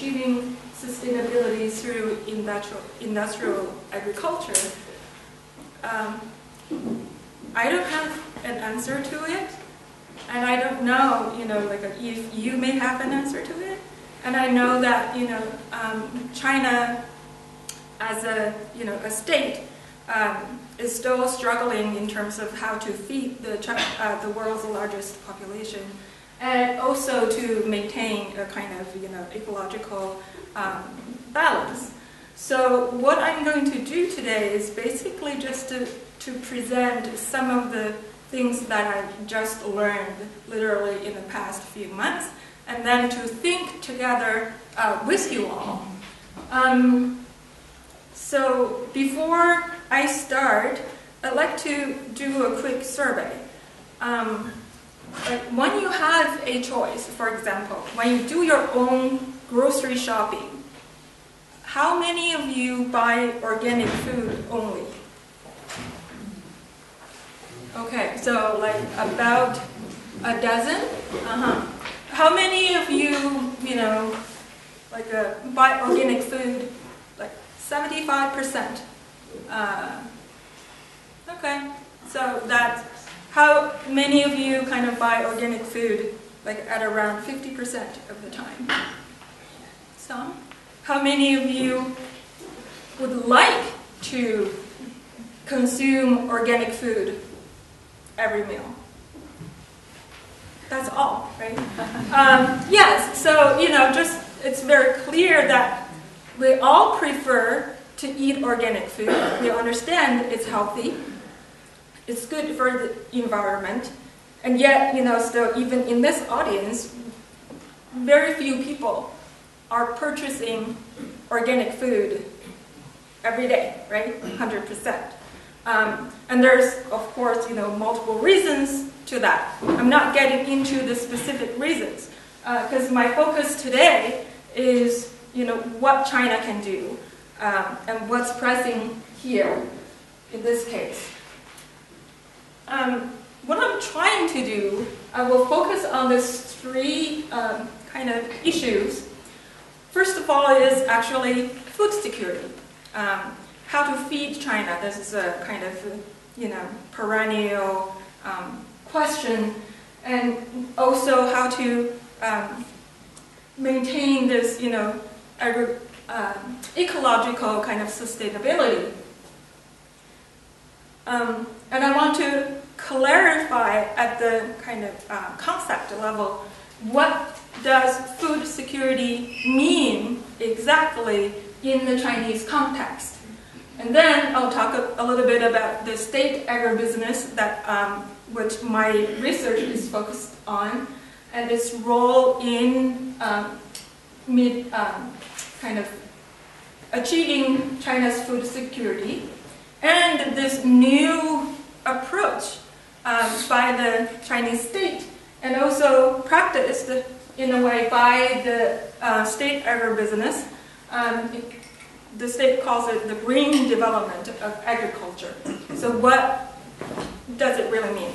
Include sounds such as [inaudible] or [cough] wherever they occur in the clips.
achieving sustainability through industrial, industrial agriculture, um, I don't have an answer to it, and I don't know, you know, like if you may have an answer to it, and I know that you know um, China, as a you know a state, um, is still struggling in terms of how to feed the uh, the world's largest population, and also to maintain a kind of you know ecological um, balance. So what I'm going to do today is basically just to, to present some of the things that I just learned literally in the past few months, and then to think together uh, with you all. Um, so before I start, I'd like to do a quick survey. Um, when you have a choice, for example, when you do your own grocery shopping, how many of you buy organic food only? Okay, so like about a dozen. Uh huh. How many of you, you know, like uh, buy organic food? Like seventy-five percent. Uh, okay, so that's how many of you kind of buy organic food like at around fifty percent of the time. Some. How many of you would like to consume organic food every meal. That's all, right? [laughs] Um, yes, so, you know, just it's very clear that we all prefer to eat organic food. We understand it's healthy, it's good for the environment, and yet, you know, still, even in this audience, very few people are purchasing organic food every day, right? 100%. Um, and there's, of course, you know, multiple reasons to that. I'm not getting into the specific reasons because uh, my focus today is, you know, what China can do um, and what's pressing here in this case. Um, what I'm trying to do, I will focus on these three um, kind of issues. First of all, is actually food security. Um, how to feed China. This is a kind of, you know, perennial um, question. And also how to um, maintain this, you know, uh, ecological kind of sustainability. Um, and I want to clarify at the kind of uh, concept level what does food security mean exactly in the Chinese context. And then I'll talk a, a little bit about the state agribusiness that um, which my research is focused on, and its role in um, mid, um, kind of achieving China's food security, and this new approach um, by the Chinese state, and also practiced in a way by the uh, state agribusiness. Um, the state calls it the green development of agriculture. So what does it really mean?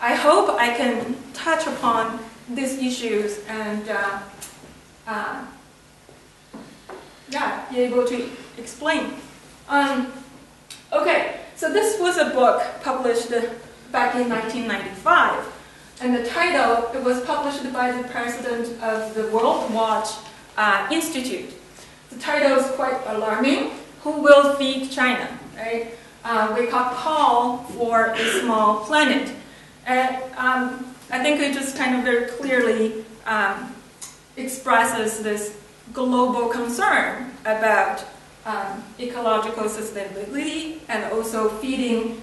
I hope I can touch upon these issues and uh, uh, yeah, be able to explain. Um, okay, so this was a book published back in 1995, and the title it was published by the president of the World Watch uh, Institute. The title is quite alarming. Who will feed China? Right? Uh, call for a small planet. And um, I think it just kind of very clearly um, expresses this global concern about um, ecological sustainability and also feeding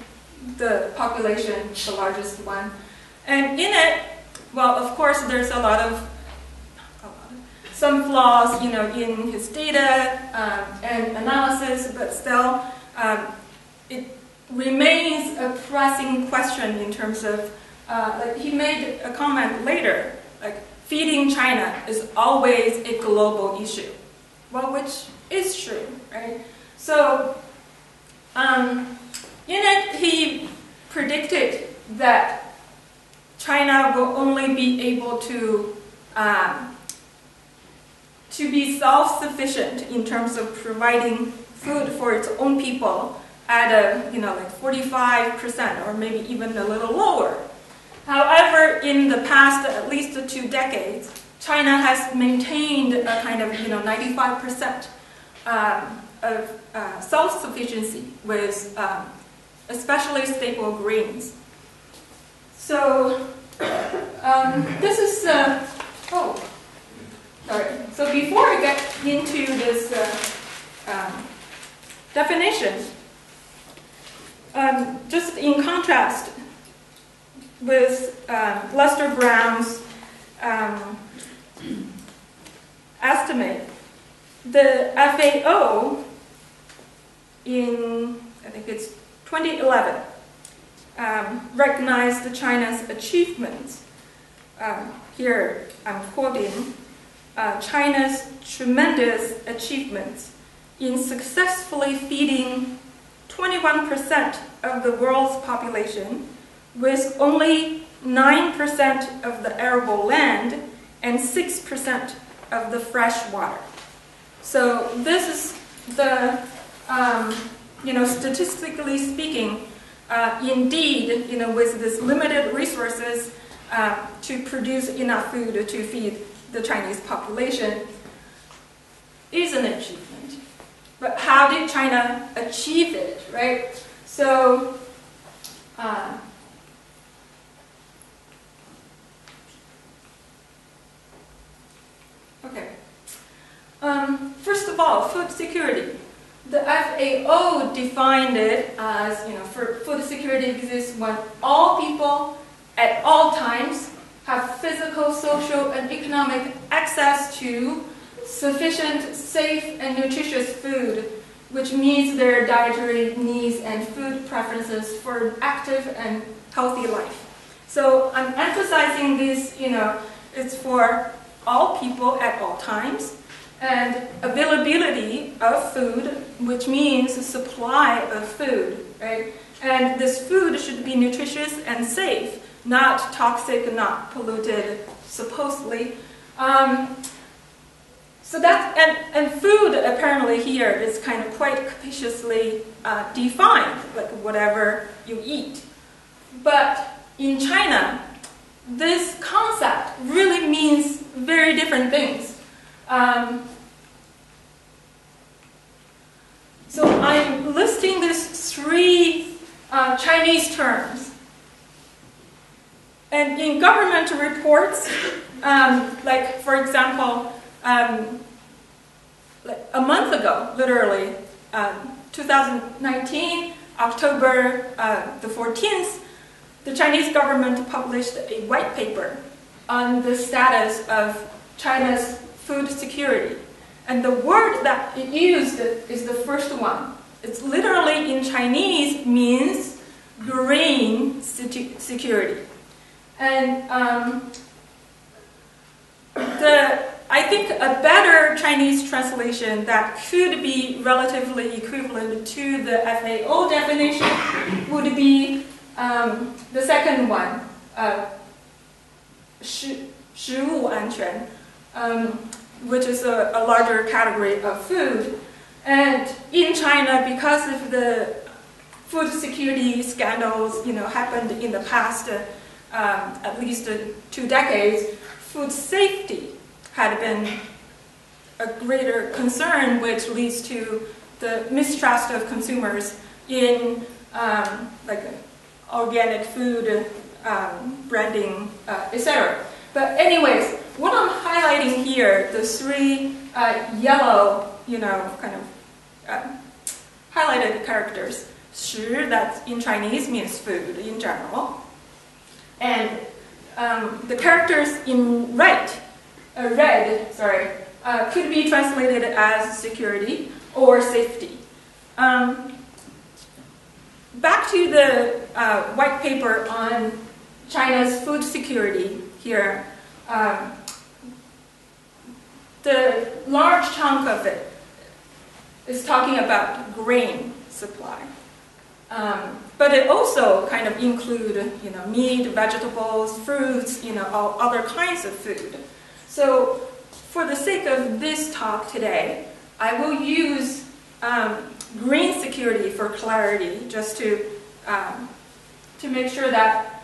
the population, the largest one. And in it, well, of course, there's a lot of some flaws, you know, in his data um, and analysis, but still, um, it remains a pressing question in terms of, uh, like he made a comment later, like feeding China is always a global issue. Well, which is true, right? So, um, in it, he predicted that China will only be able to um, to be self-sufficient in terms of providing food for its own people at a you know like 45% or maybe even a little lower. However, in the past at least two decades, China has maintained a kind of you know 95% um, of uh, self-sufficiency with um, especially staple grains. So um, this is uh, oh sorry. So before I get into this uh, um, definition, um, just in contrast with um, Lester Brown's um, estimate, the FAO in, I think it's 2011, um, recognized China's achievements. Um, here I'm quoting uh, China's tremendous achievements in successfully feeding 21% of the world's population with only 9% of the arable land and 6% of the fresh water. So this is the, um, you know, statistically speaking, uh, indeed, you know, with this limited resources uh, to produce enough food to feed the Chinese population is an achievement. But how did China achieve it, right? So, uh, okay. Um, first of all, food security. The FAO defined it as, you know, for food security exists when all people at all times have physical, social, and economic access to sufficient, safe, and nutritious food, which meets their dietary needs and food preferences for an active and healthy life. So I'm emphasizing this, you know, it's for all people at all times, and availability of food, which means supply of food, right? And this food should be nutritious and safe not toxic, not polluted, supposedly. Um, so that's, and, and food apparently here is kind of quite capaciously uh, defined, like whatever you eat. But in China, this concept really means very different things. Um, so I'm listing these three uh, Chinese terms and in government reports, um, like for example, um, like a month ago, literally, um, 2019, October uh, the 14th, the Chinese government published a white paper on the status of China's food security. And the word that it used is the first one. It's literally in Chinese means grain security. And um, the, I think a better Chinese translation that could be relatively equivalent to the FAO definition would be um, the second one, uh, 食物安全. Um, which is a, a larger category of food. And in China, because of the food security scandals, you know, happened in the past, uh, at least two decades, food safety had been a greater concern, which leads to the mistrust of consumers in um, like organic food um, branding, uh, etc. But anyways, what I'm highlighting here, the three uh, yellow, you know, kind of uh, highlighted characters. 食 that in Chinese means food in general. And um, the characters in red, uh, red, sorry, uh, could be translated as security or safety. Um, back to the uh, white paper on China's food security here. Um, the large chunk of it is talking about grain supply. Um, but it also kind of include, you know, meat, vegetables, fruits, you know, all other kinds of food. So for the sake of this talk today, I will use um, grain security for clarity, just to um, to make sure that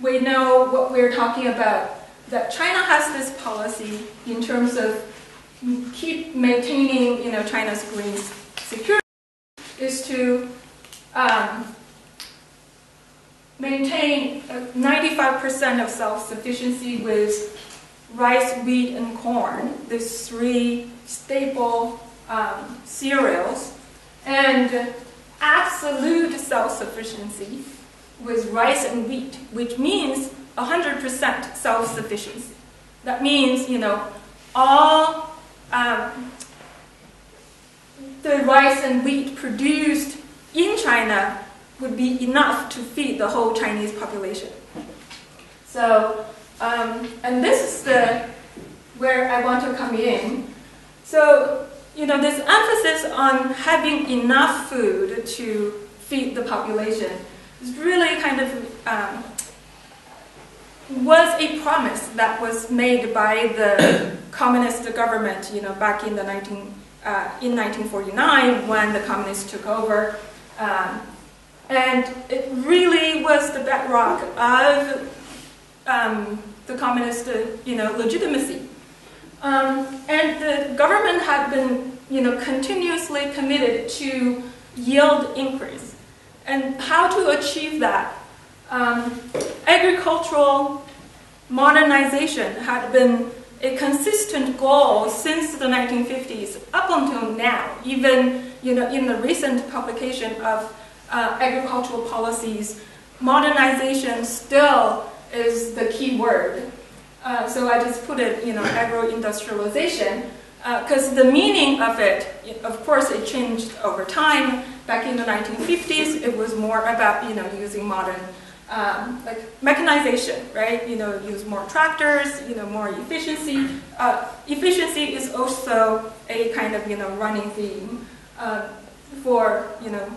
we know what we're talking about. That China has this policy in terms of keep maintaining, you know, China's grain security is to um, maintain 95% of self-sufficiency with rice, wheat, and corn, these three staple um, cereals, and absolute self-sufficiency with rice and wheat, which means 100% self-sufficiency. That means, you know, all um, the rice and wheat produced in China would be enough to feed the whole Chinese population. So, um, and this is the where I want to come in. So, you know, this emphasis on having enough food to feed the population is really kind of um, was a promise that was made by the [coughs] communist government, you know, back in the 19 uh, in 1949 when the communists took over. Um, and it really was the bedrock of um, the communist, uh, you know, legitimacy. Um, and the government had been, you know, continuously committed to yield increase. And how to achieve that? Um, agricultural modernization had been a consistent goal since the 1950s up until now. Even, you know, in the recent publication of uh, agricultural policies, modernization still is the key word. Uh, so I just put it, you know, agro-industrialization, because uh, the meaning of it, of course, it changed over time. Back in the 1950s, it was more about, you know, using modern, um, like mechanization, right? You know, use more tractors, you know, more efficiency. Uh, efficiency is also a kind of, you know, running theme uh, for, you know,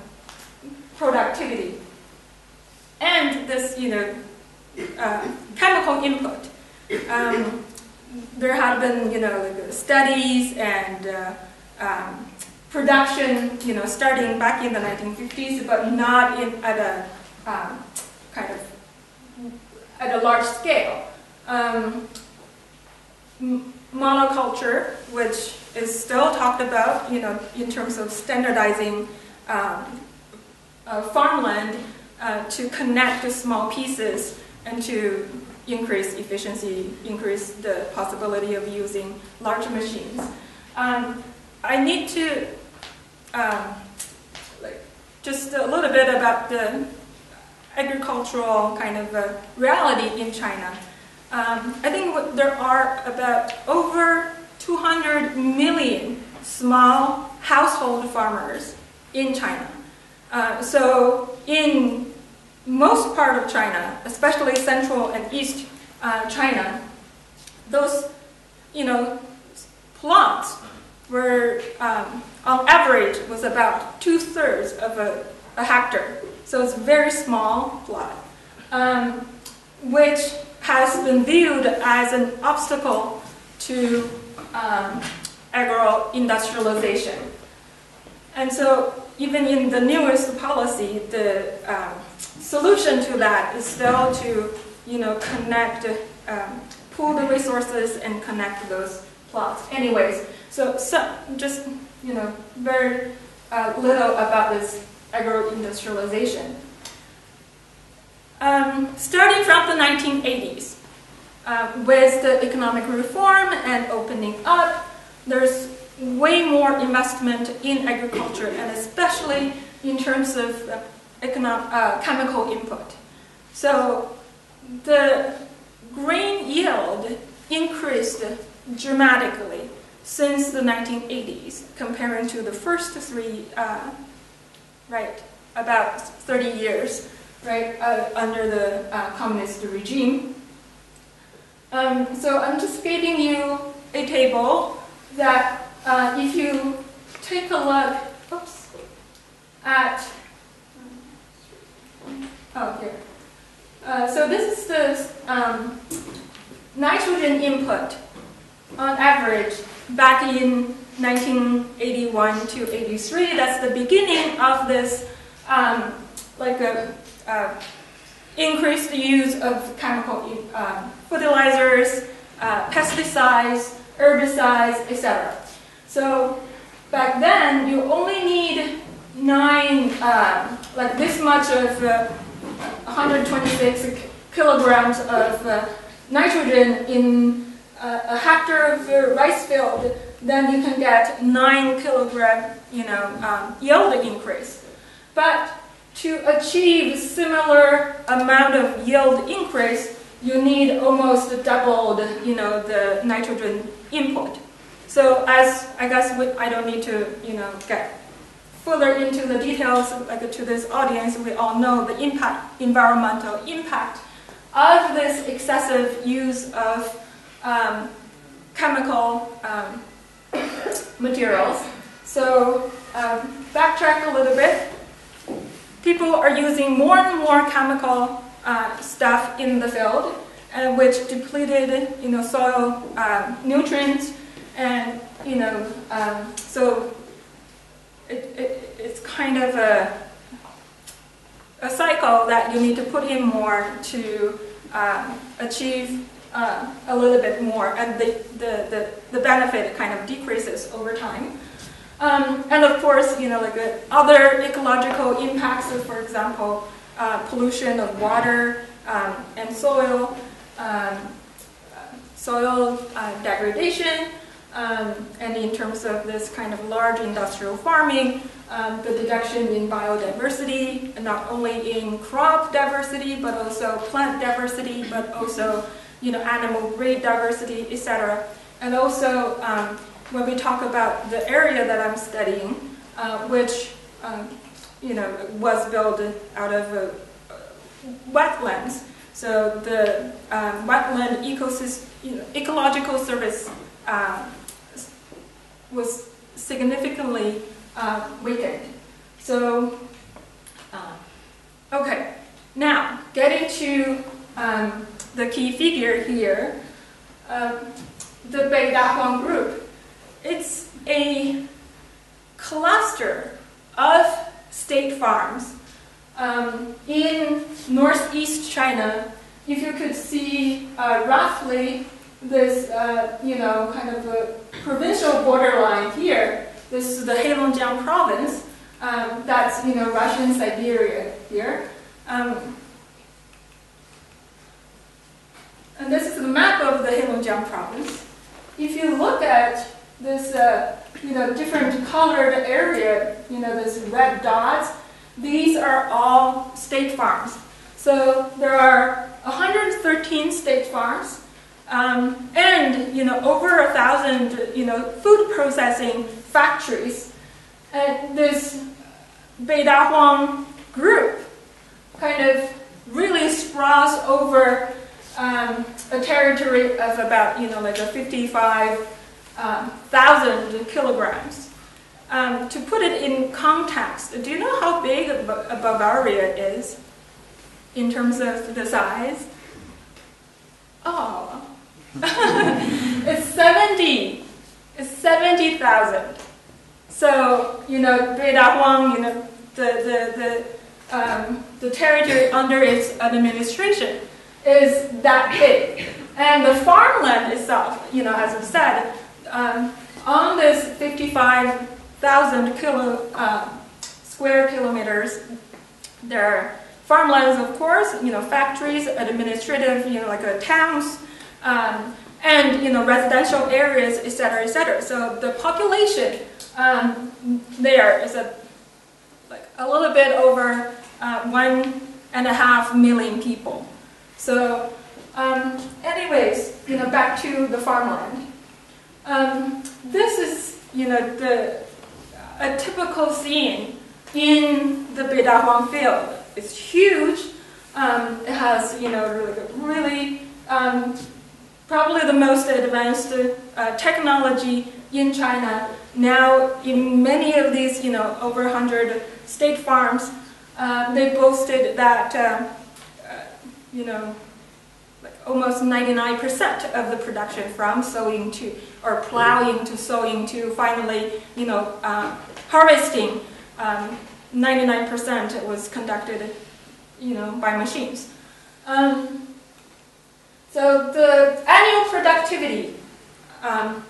productivity. And this, you know, uh, chemical input. Um, there have been, you know, like studies and uh, um, production, you know, starting back in the 1950s, but not in, at a um, kind of at a large scale. Um, monoculture, which is still talked about, you know, in terms of standardizing um, uh, farmland uh, to connect the small pieces and to increase efficiency, increase the possibility of using large machines. Um, I need to um, like just a little bit about the agricultural kind of uh, reality in China. Um, I think there are about over 200 million small household farmers in China. Uh, so in most part of China, especially central and east uh, China, those, you know, plots were, um, on average, was about two-thirds of a, a, hectare. So it's a very small plot, um, which has been viewed as an obstacle to um, agro-industrialization. And so even in the newest policy, the um, solution to that is still to, you know, connect, um, pool the resources and connect those plots. Anyways, so, so just, you know, very uh, little about this agro-industrialization. Um, starting from the 1980s, uh, with the economic reform and opening up, there's way more investment in agriculture and especially in terms of uh, economic, uh, chemical input. So the grain yield increased dramatically since the 1980s comparing to the first three, uh, right, about 30 years, right, uh, under the uh, communist regime. Um, so I'm just giving you a table that uh, if you take a look oops, at, oh, here. Uh, so this is the um, nitrogen input on average back in 1981 to 83. That's the beginning of this um, like a, uh, increased use of chemical uh, fertilizers, uh, pesticides, herbicides, etc. So back then, you only need nine, uh, like this much of uh, 126 kilograms of uh, nitrogen in a hectare of rice field, then you can get nine kilogram, you know, um, yield increase. But to achieve similar amount of yield increase, you need almost doubled, you know, the nitrogen input. So as I guess we, I don't need to, you know, get further into the details like to this audience, we all know the impact, environmental impact of this excessive use of um, chemical um, materials. So um, backtrack a little bit people are using more and more chemical uh, stuff in the field, uh, which depleted, you know, soil uh, nutrients, and you know, um, so it, it, it's kind of a a cycle that you need to put in more to um, achieve uh, a little bit more, and the, the, the, the benefit kind of decreases over time. Um, and of course, you know, like uh, other ecological impacts, for example, uh, pollution of water um, and soil, um, soil uh, degradation, um, and in terms of this kind of large industrial farming, um, the reduction in biodiversity, not only in crop diversity, but also plant diversity, but also, you know, animal breed diversity, etc. And also um, when we talk about the area that I'm studying, uh, which um, you know was built out of uh, wetlands. So the um, wetland ecosystem, you know, ecological service uh, was significantly uh, weakened. So, uh, okay, now getting to um, the key figure here, um, the Beidahuang group it's a cluster of state farms um, in northeast China. If you could see uh, roughly this, uh, you know, kind of a provincial borderline here, this is the Heilongjiang province. Um, that's, you know, Russian Siberia here. Um, and this is the map of the Heilongjiang province. If you look at this, uh, you know, different colored area, you know, this red dots, these are all state farms. So there are 113 state farms, um, and you know, over a thousand, you know, food processing factories. And this Beidahuang group kind of really sprawls over um, a territory of about, you know, like a 55,000 um, kilograms. Um, to put it in context, do you know how big Bavaria is in terms of the size? Oh, [laughs] it's 70. It's 70,000. So, you know, Beidahuang, you know, the, the, the, um, the territory under its administration is that big. And the farmland itself, you know, as I've said, um, on this 55,000 kilo, uh, square kilometers, there are farmlands, of course, you know, factories, administrative, you know, like uh, towns, um, and you know, residential areas, etc., etc. So the population um, there is a like a little bit over uh, one and a half million people. So, um, anyways, you know, back to the farmland. Um, this is, you know, the, a typical scene in the Beidahuang field. It's huge. Um, it has, you know, really, really um, probably the most advanced uh, technology in China. Now, in many of these, you know, over 100 state farms, uh, they boasted that, uh you know, like almost 99% of the production from sowing to, or plowing to sowing to finally, you know, uh, harvesting, 99% um, was conducted, you know, by machines. Um, so the annual productivity um,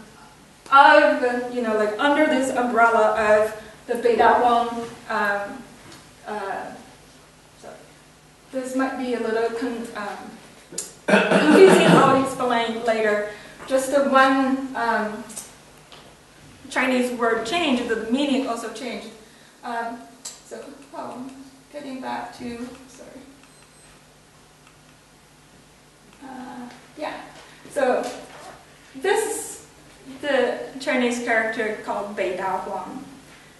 of, you know, like under this umbrella of the Beidahuang, um, uh, this might be a little con um, confusing, I'll explain later. Just the one um, Chinese word changed, the meaning also changed. Um, so, oh, getting back to Uh, yeah. So this is the Chinese character called Bei Da Huang.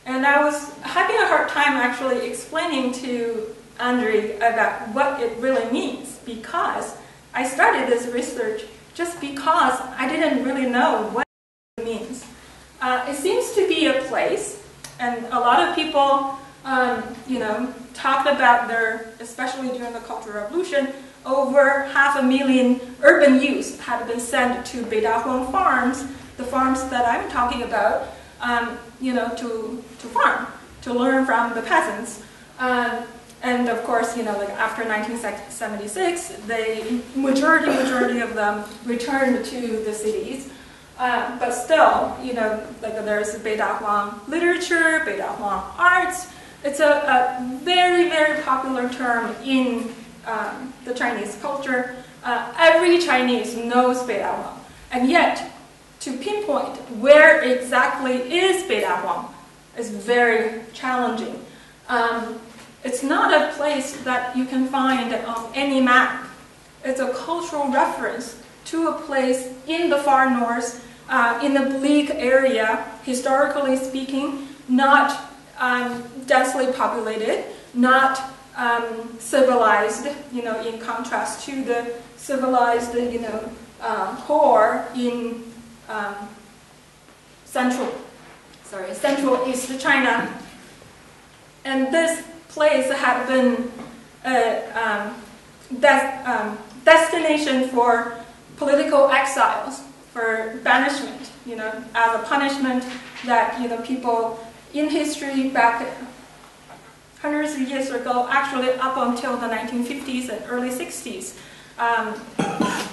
And I was having a hard time actually explaining to Andre about what it really means because I started this research just because I didn't really know what it means. Uh, it seems to be a place, and a lot of people, um, you know, talked about their, especially during the Cultural Revolution, over half a million urban youths had been sent to Beidahuang farms, the farms that I'm talking about, um, you know, to, to farm, to learn from the peasants. Um, and of course, you know, like after 1976, the majority, majority of them returned to the cities. Uh, but still, you know, like there's Beidahuang literature, Beidahuang arts. It's a, a very, very popular term in um, the Chinese culture. Uh, every Chinese knows Beidahuang. And yet, to pinpoint where exactly is Beidahuang is very challenging. Um, it's not a place that you can find on any map. It's a cultural reference to a place in the far north, uh, in the bleak area, historically speaking, not um, densely populated, not um, civilized, you know, in contrast to the civilized, you know, uh, core in um, central, sorry, central East China. And this place had been a um, des um, destination for political exiles, for banishment, you know, as a punishment that, you know, people in history back hundreds of years ago, actually up until the 1950s and early 60s, um,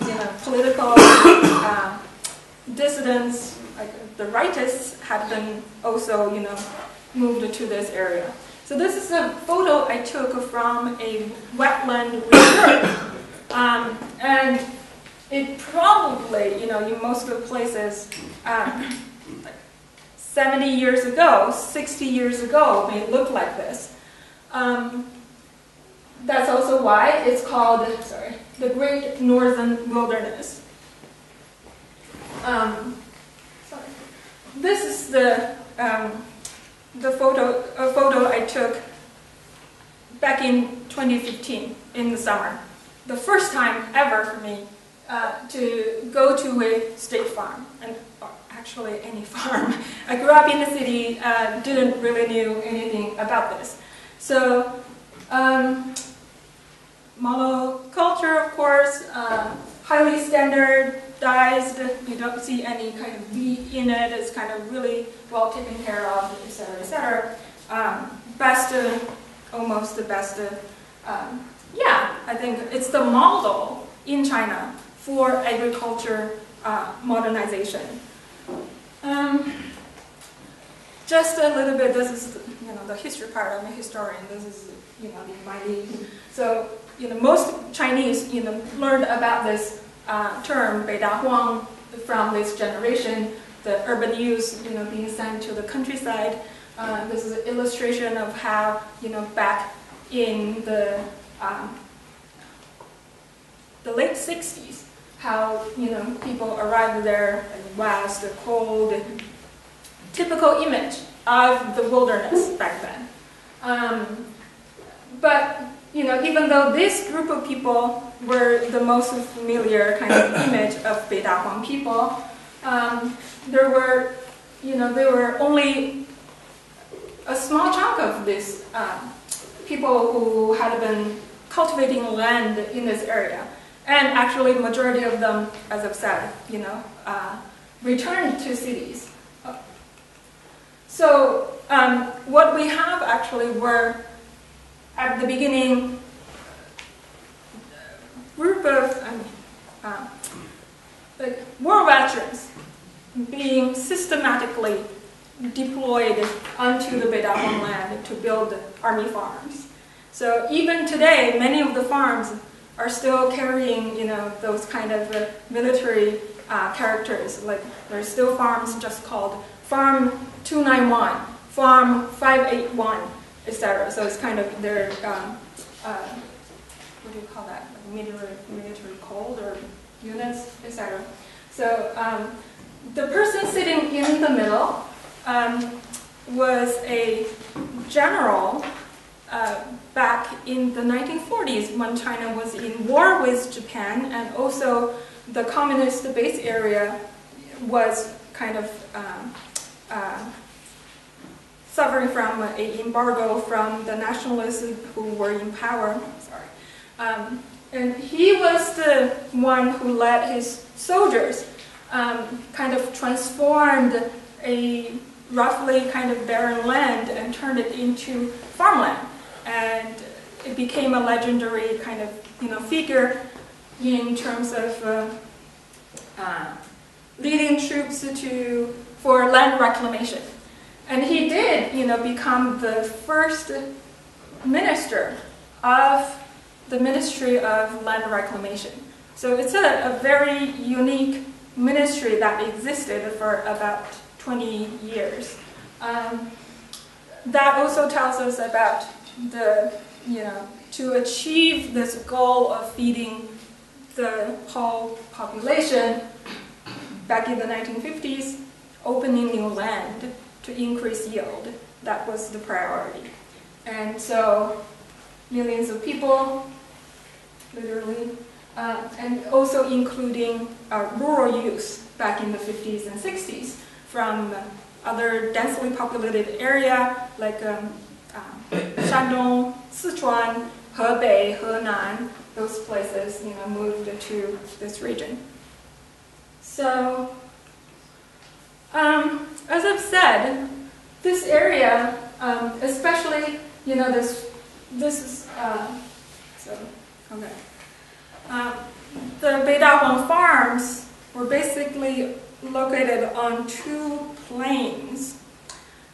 you know, political uh, dissidents, like the rightists, had been also, you know, moved to this area. So this is a photo I took from a wetland reserve, um, and it probably, you know, in most of the places, um, 70 years ago, 60 years ago, may look like this. Um, that's also why it's called, sorry, the Great Northern Wilderness. Um, sorry. This is the, um, the photo, a photo I took back in 2015 in the summer. The first time ever for me uh, to go to a state farm, and actually any [laughs] farm. I grew up in the city, uh, didn't really knew anything about this. So, um, monoculture, of course, uh, highly standardized. You don't see any kind of weed in it. It's kind of really well taken care of, et etc., etc. Um, best, of, almost the best. of, um, yeah, I think it's the model in China for agriculture uh, modernization. Um, just a little bit, this is you know the history part. I'm a historian. This is you know my lead. So you know most Chinese you know learned about this uh, term Beidahuang from this generation. The urban youth you know being sent to the countryside. Uh, this is an illustration of how you know back in the um, the late 60s, how you know people arrived there in West, the cold, typical image of the wilderness back then. Um, but you know, even though this group of people were the most familiar kind of [coughs] image of Beidahuang people, um, there were, you know, there were only a small chunk of these um, people who had been cultivating land in this area. And actually, majority of them, as I've said, you know, uh, returned to cities. So um, what we have actually were, at the beginning, group of I mean, uh, like war veterans being systematically deployed onto the Beidahuang land to build army farms. So even today, many of the farms are still carrying, you know, those kind of uh, military uh, characters. Like there's still farms just called Farm 291, Farm 581, etc. So it's kind of their, um, uh, what do you call that? Military, military code or units, etc. So um, the person sitting in the middle um, was a general uh, back in the 1940s when China was in war with Japan and also the communist base area was kind of um, uh, suffering from an embargo from the nationalists who were in power. Sorry. Um, and he was the one who led his soldiers, um, kind of transformed a roughly kind of barren land and turned it into farmland. And it became a legendary kind of you know figure in terms of uh, uh, leading troops to for land reclamation. And he did, you know, become the first minister of the Ministry of Land Reclamation. So it's a, a very unique ministry that existed for about 20 years. Um, that also tells us about the, you know, to achieve this goal of feeding the whole population back in the 1950s, opening new land to increase yield. That was the priority. And so millions of people, literally, uh, and also including uh, rural youth back in the 50s and 60s from other densely populated area like um, uh, Shandong, Sichuan, Hebei, Henan, those places, you know, moved to this region. So, um, as I've said, this area, um, especially, you know, this, this is, uh, so, okay. Um, the Beidahuang farms were basically located on two plains.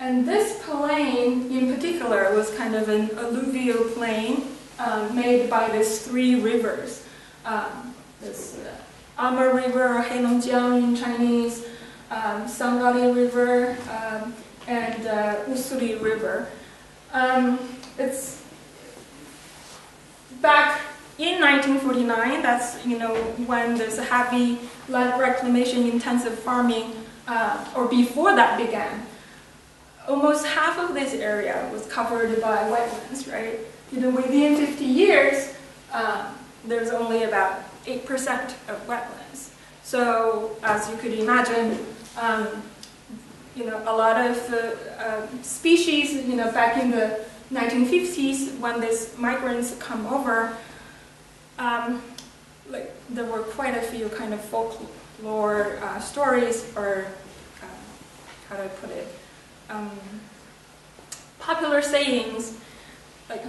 And this plain in particular was kind of an alluvial plain um, made by these three rivers. Um, this uh, Amur River, Heilongjiang in Chinese, um, Sangali River, um, and uh, Ussuri River. Um, it's back in 1949, that's you know when there's a heavy land reclamation, intensive farming, uh, or before that began. Almost half of this area was covered by wetlands, right? You know, within 50 years, uh, there's only about 8% of wetlands. So, as you could imagine, um, you know, a lot of uh, uh, species, you know, back in the 1950s, when these migrants come over, um, like there were quite a few kind of folklore uh, stories, or uh, how do I put it, um, popular sayings. Like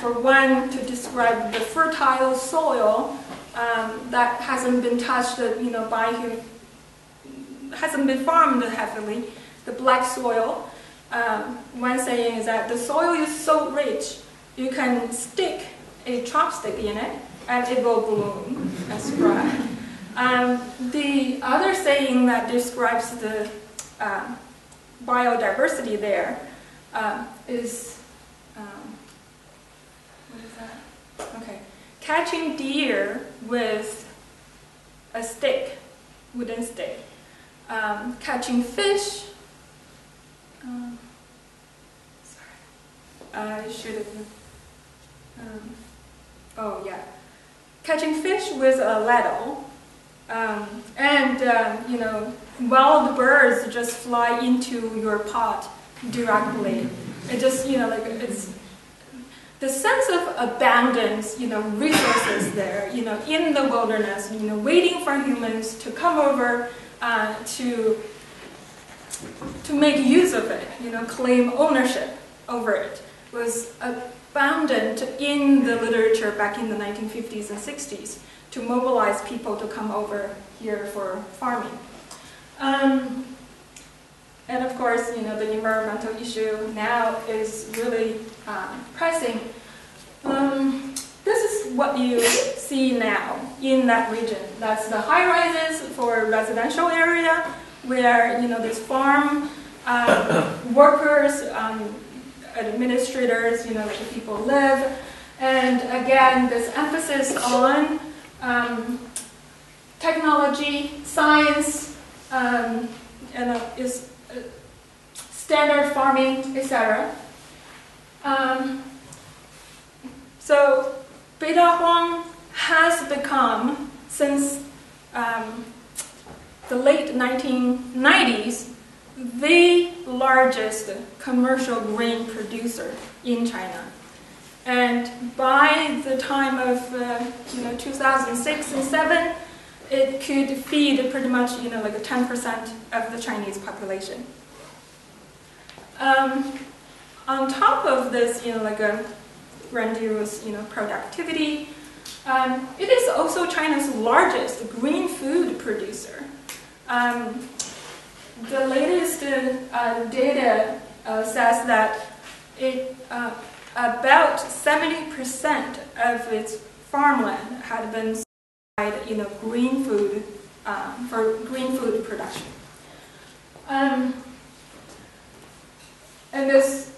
for one, to describe the fertile soil um, that hasn't been touched, you know, by hasn't been farmed heavily, the black soil. Um, one saying is that the soil is so rich, you can stick a chopstick in it and it will bloom and spread. Um, the other saying that describes the uh, biodiversity there uh, is um, what is that? Okay, catching deer with a stick, wooden stick, um, catching fish. Um, sorry, I should have. Um, oh yeah, catching fish with a ladle, um, and um, you know, wild birds just fly into your pot directly. It just you know like it's the sense of abundance, you know, resources there, you know, in the wilderness, you know, waiting for humans to come over uh, to to make use of it, you know, claim ownership over it was abundant in the literature back in the 1950s and 60s to mobilize people to come over here for farming. Um, and of course, you know, the environmental issue now is really um, pressing. Um, this is what you see now in that region. That's the high rises for residential area where, you know, there's farm um, [coughs] workers, um, administrators, you know, like people live. And again, this emphasis on um, technology, science, um, and uh, is uh, standard farming, etc. Um, so Beidahuang has become, since um, the late 1990s, the largest commercial grain producer in China. And by the time of uh, you know 2006 and 7, it could feed pretty much you know like 10% of the Chinese population. Um, on top of this, you know, like a grandiose, you know, productivity, um, it is also China's largest green food producer. Um, the latest uh, data uh, says that it, uh, about 70% of its farmland had been supplied, you know, green food um, for green food production. Um, and this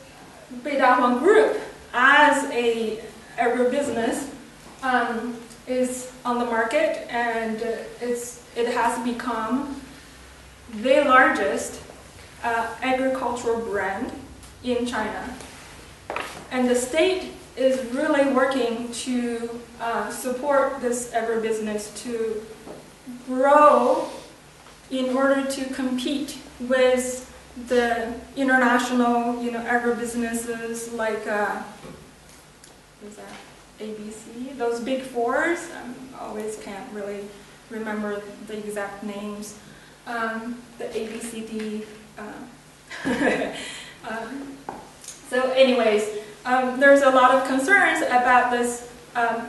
Beidahuang group, as a agribusiness, um, is on the market and it's, it has become the largest uh, agricultural brand in China. And the state is really working to uh, support this agribusiness to grow in order to compete with the international, you know, agribusinesses like uh? ABC, those big fours. I always can't really remember the exact names um, the ABCD. Uh, [laughs] um, so anyways, um, there's a lot of concerns about this um,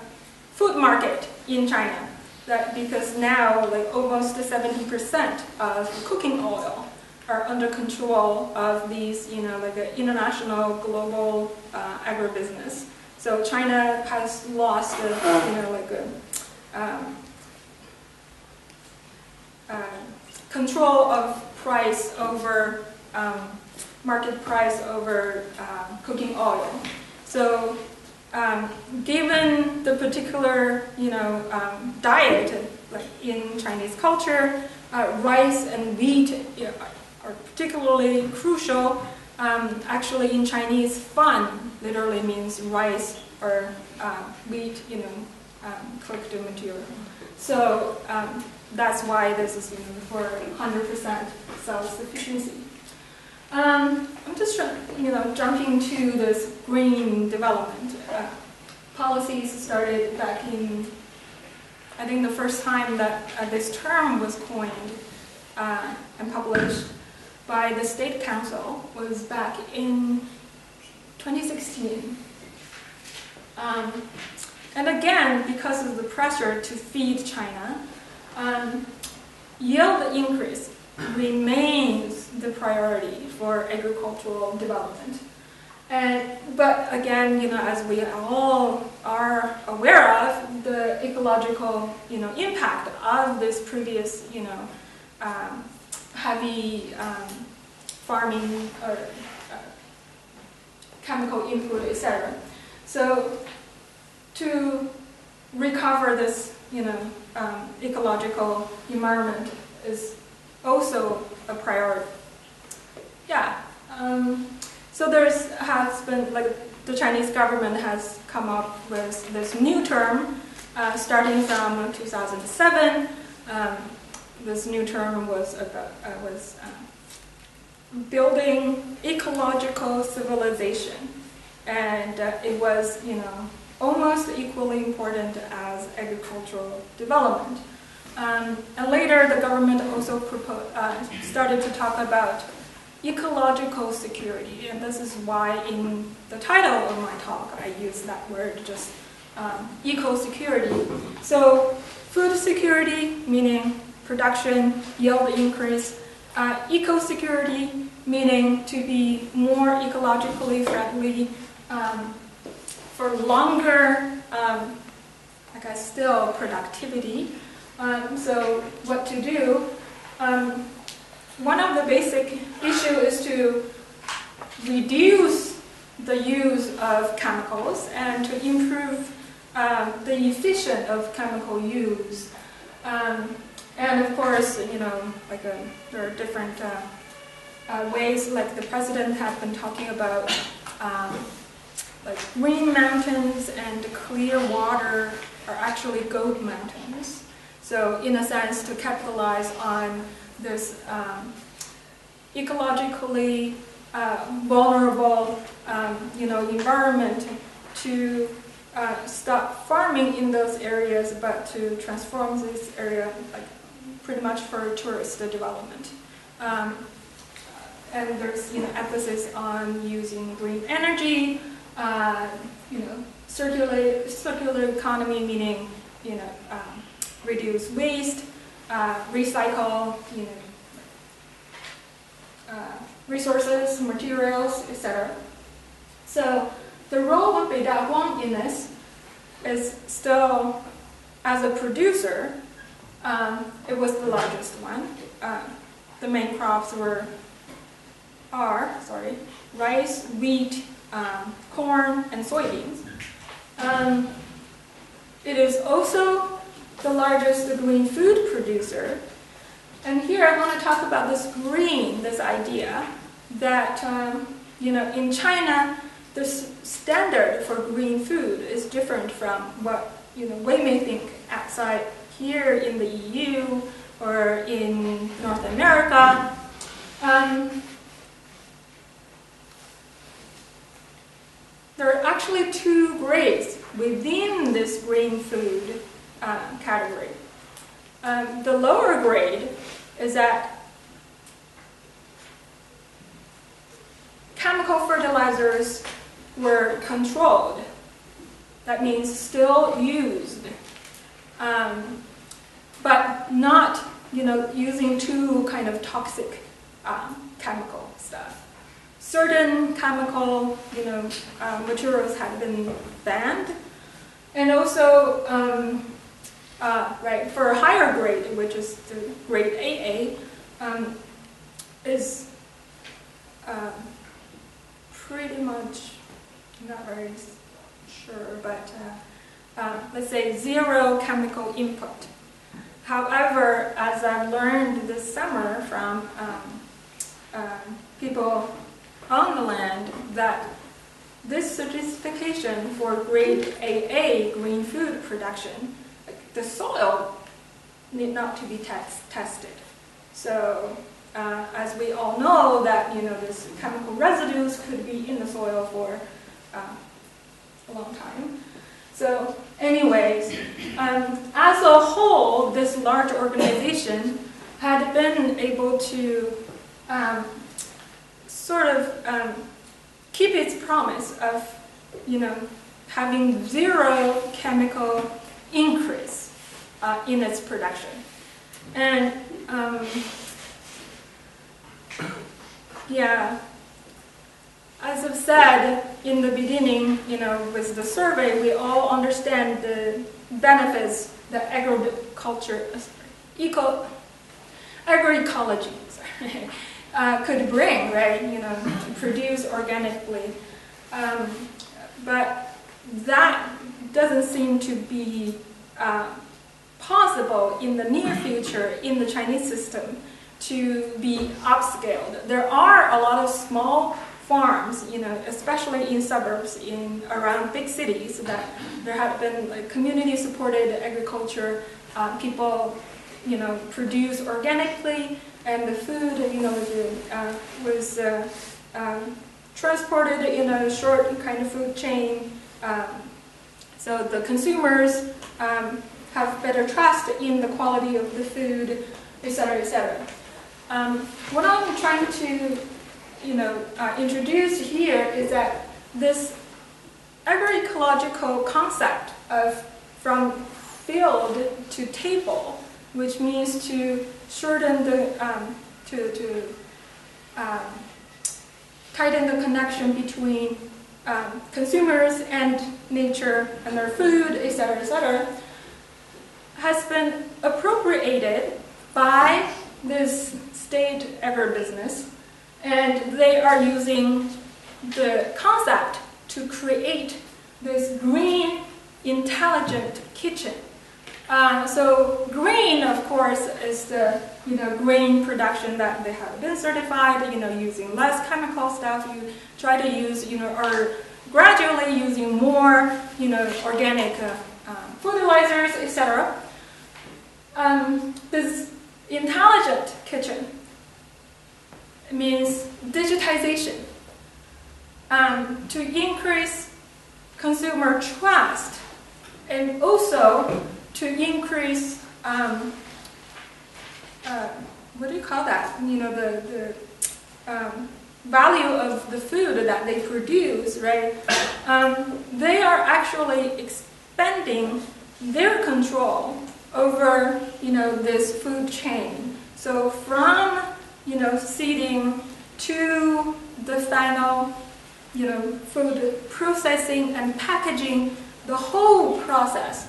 food market in China. That because now like almost 70% of cooking oil are under control of these, you know, like international global uh, agribusiness. So China has lost, a, you know, like a um, uh, control of price over um, market price over um, cooking oil. So um, given the particular you know um, diet like in Chinese culture, uh, rice and wheat are particularly crucial. Um, actually, in Chinese, fan literally means rice or uh, wheat, you know, um, cooked material. So that's why this is you know, for 100% self-sufficiency. Um, I'm just you know jumping to this green development. Uh, policies started back in, I think the first time that uh, this term was coined uh, and published by the State Council was back in 2016. Um, and again, because of the pressure to feed China, um, yield increase remains the priority for agricultural development. And, but again, you know, as we all are aware of, the ecological, you know, impact of this previous, you know, um, heavy um, farming or uh, chemical input, etc. So to recover this, you know, um, ecological environment is also a priority. Yeah. Um, so there's has been like the Chinese government has come up with this new term uh, starting from 2007. Um, this new term was about uh, was uh, building ecological civilization, and uh, it was you know almost equally important as agricultural development. Um, and later, the government also proposed, uh, started to talk about ecological security, and this is why in the title of my talk I use that word, just um, eco-security. So, food security, meaning production, yield increase, uh, eco-security, meaning to be more ecologically friendly um, for longer, um, I guess, still productivity. Um, so what to do? Um, one of the basic issue is to reduce the use of chemicals and to improve um, the efficient of chemical use. And of course, you know, like a, uh, there are different uh, uh, ways, like the president has been talking about, um, like green mountains and clear water are actually gold mountains. So in a sense, to capitalize on this um, ecologically uh, vulnerable, um, you know, environment to uh, stop farming in those areas, but to transform this area like pretty much for tourist development. Um, and there's you know emphasis on using green energy, uh, you know, circular circular economy, meaning you know. Um, reduce waste, uh, recycle, you know, uh, resources, materials, etc. So the role of Beidahuang in this is still as a producer. Um, it was the largest one. Uh, the main crops were are sorry rice, wheat, um, corn, and soybeans. Um, it is also the largest green food producer. And here I want to talk about this green, this idea that, um, you know, in China, the standard for green food is different from what, you know, we may think outside here in the EU or in North America. Um, there are actually two grades within this green food um, category. Um, the lower grade is that chemical fertilizers were controlled. That means still used, um, but not you know using too kind of toxic um, chemical stuff. Certain chemical you know uh, materials had been banned, and also um, uh, right, for a higher grade, which is the grade AA, um, is uh, pretty much, not very sure, but uh, uh, let's say zero chemical input. However, as I've learned this summer from um, um people on the land, that this certification for grade AA green food production the soil need not to be test, tested. So uh, as we all know that you know this chemical residues could be in the soil for uh, a long time. So anyways, um, as a whole, this large organization had been able to um, sort of um, keep its promise of you know having zero chemical increase uh, in its production. And um, [coughs] yeah, as I've said in the beginning, you know, with the survey, we all understand the benefits that agriculture, eco, agroecology sorry, [laughs] uh, could bring, right? You know, to produce organically. Um, but that doesn't seem to be uh, possible in the near future in the Chinese system to be upscaled. There are a lot of small farms, you know, especially in suburbs, in around big cities, that there have been like community-supported agriculture. Uh, people, you know, produce organically, and the food, you know, uh, was uh, um, transported in a short kind of food chain. Um, so the consumers um, have better trust in the quality of the food, etc., etc. Um, what I'm trying to, you know, uh, introduce here is that this agroecological concept of from field to table, which means to shorten the, um, to, to um, tighten the connection between um, consumers and nature and their food, etc., etc., has been appropriated by this state agribusiness, and they are using the concept to create this green, intelligent kitchen. Uh, so green, of course, is the you know grain production that they have been certified. You know, using less chemical stuff. You try to use you know or gradually using more you know organic uh, uh, fertilizers, etc. Um, this intelligent kitchen means digitization um, to increase consumer trust and also to increase um, uh, what do you call that? You know the the um, value of the food that they produce, right? Um, they are actually expanding their control over you know this food chain. So from you know seeding to the final you know food processing and packaging, the whole process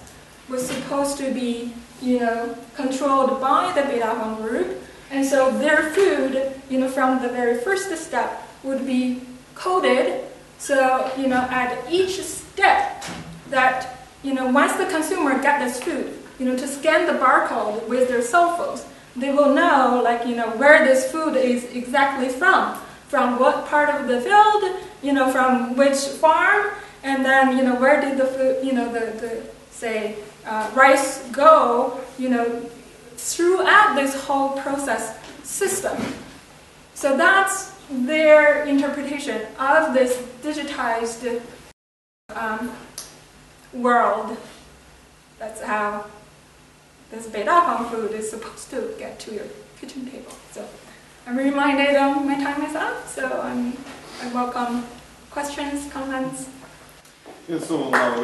was supposed to be, you know, controlled by the Beta group. And so their food, you know, from the very first step would be coded. So, you know, at each step that, you know, once the consumer get this food, you know, to scan the barcode with their cell phones, they will know, like, you know, where this food is exactly from, from what part of the field, you know, from which farm, and then, you know, where did the food, you know, the, the say, uh, rice go, you know, throughout this whole process system. So that's their interpretation of this digitized um, world. That's how this Beidahuang food is supposed to get to your kitchen table. So I'm reminded um, my time is up, so I'm, I welcome questions, comments. Yes, so, uh,